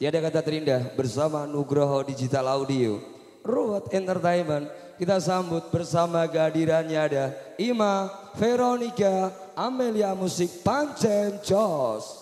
Tiada kata terindah bersama Nugroho Digital Audio. Ruwet Entertainment. Kita sambut bersama kehadirannya ada Ima, Veronica, Amelia Musik, Pancen Jos.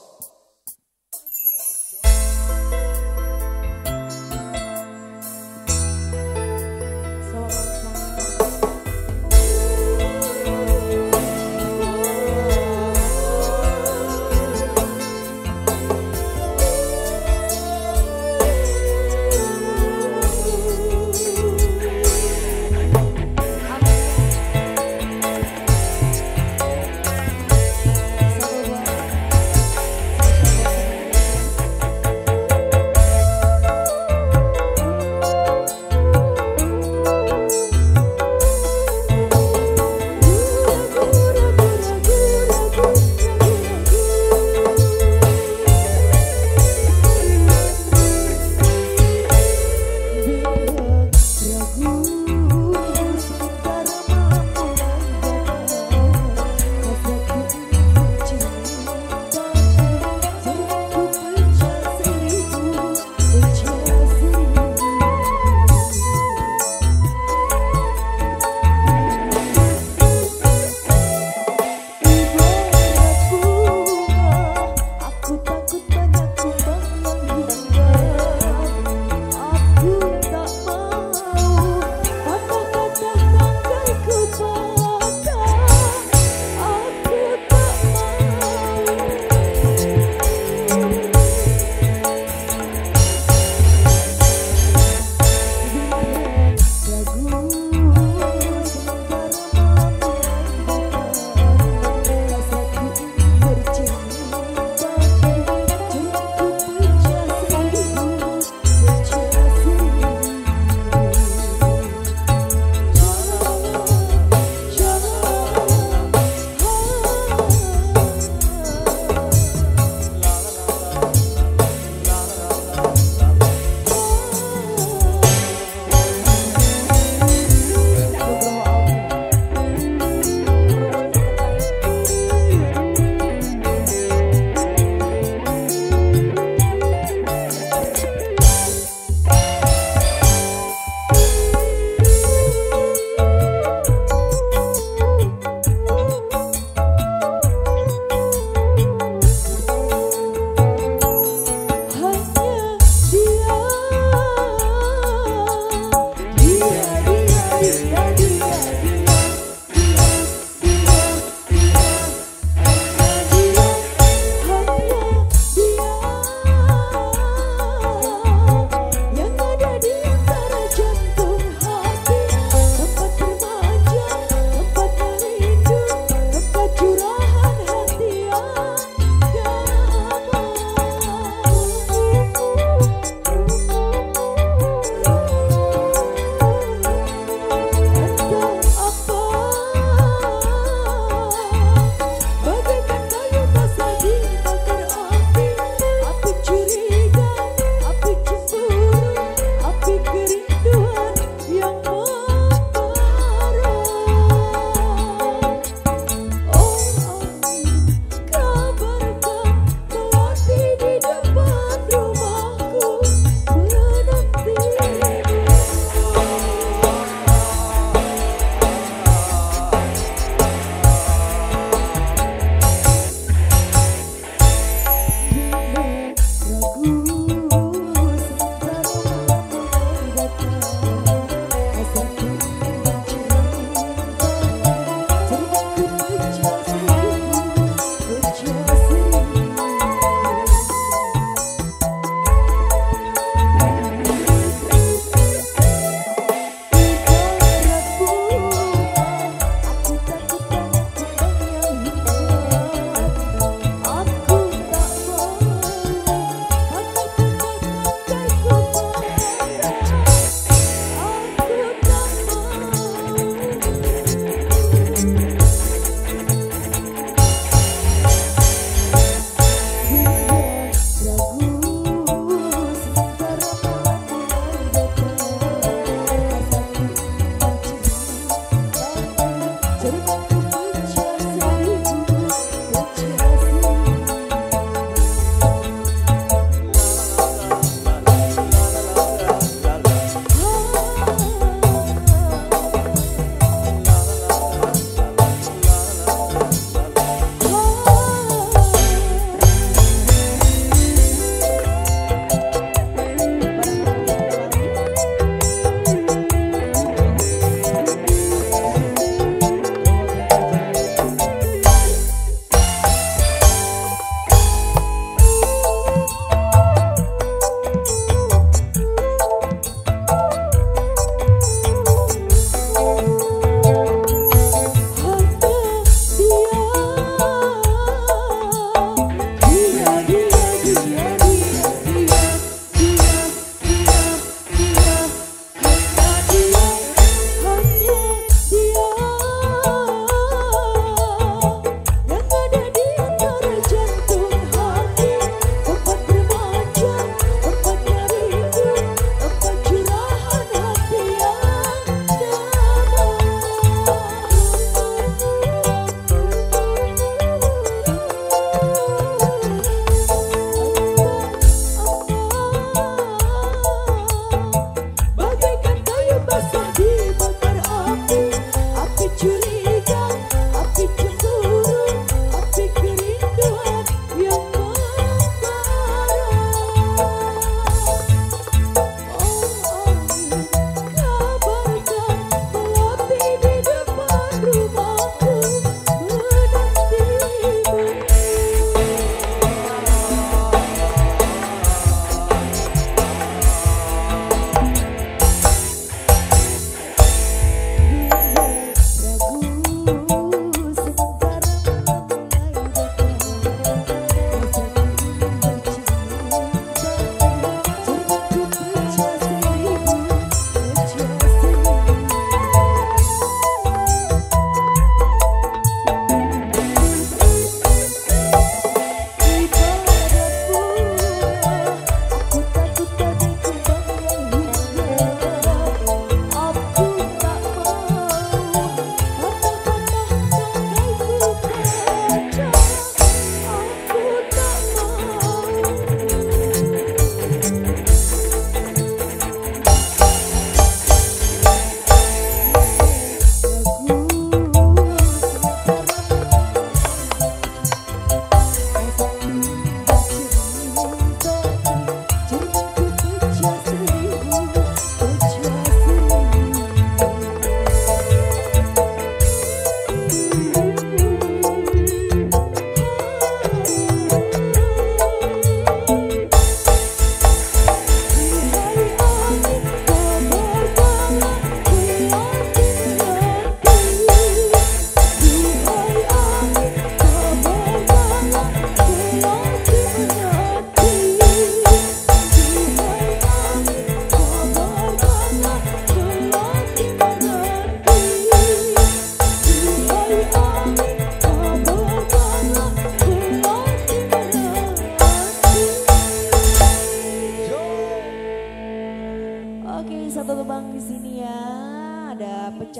재 밌?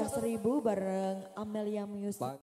Seribu bareng Amelia Music.